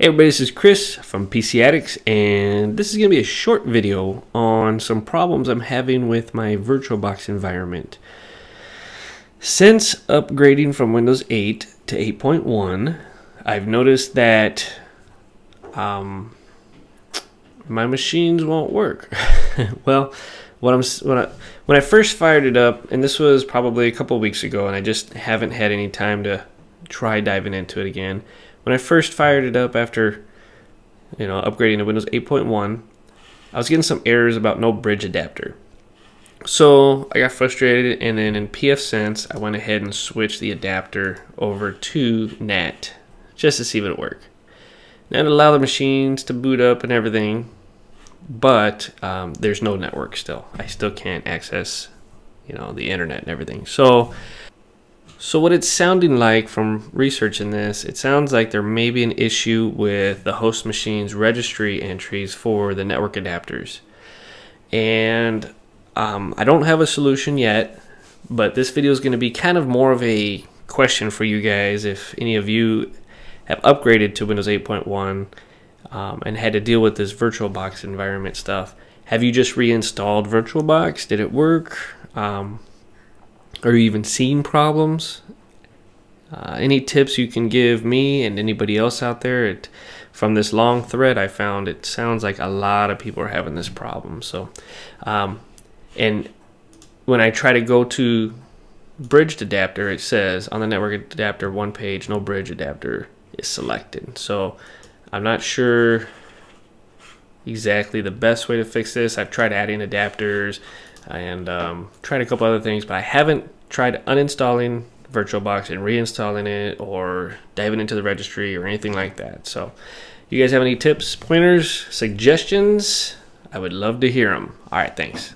Hey everybody, this is Chris from PC Addicts, and this is going to be a short video on some problems I'm having with my VirtualBox environment. Since upgrading from Windows 8 to 8.1, I've noticed that um, my machines won't work. well, what I'm when I when I first fired it up, and this was probably a couple weeks ago, and I just haven't had any time to try diving into it again when I first fired it up after you know upgrading to Windows 8.1, I was getting some errors about no bridge adapter. So I got frustrated, and then in pfSense, I went ahead and switched the adapter over to NAT just to see if it would work. Now it allowed the machines to boot up and everything, but um, there's no network still. I still can't access, you know, the internet and everything. So so what it's sounding like from researching this, it sounds like there may be an issue with the host machine's registry entries for the network adapters. And um, I don't have a solution yet, but this video is going to be kind of more of a question for you guys if any of you have upgraded to Windows 8.1 um, and had to deal with this VirtualBox environment stuff. Have you just reinstalled VirtualBox? Did it work? Um, or you even seen problems. Uh, any tips you can give me and anybody else out there? It, from this long thread I found, it sounds like a lot of people are having this problem. So, um, and when I try to go to bridged adapter, it says on the network adapter one page, no bridge adapter is selected. So I'm not sure exactly the best way to fix this. I've tried adding adapters and um, tried a couple other things, but I haven't tried uninstalling VirtualBox and reinstalling it or diving into the registry or anything like that. So, you guys have any tips, pointers, suggestions? I would love to hear them. All right, thanks.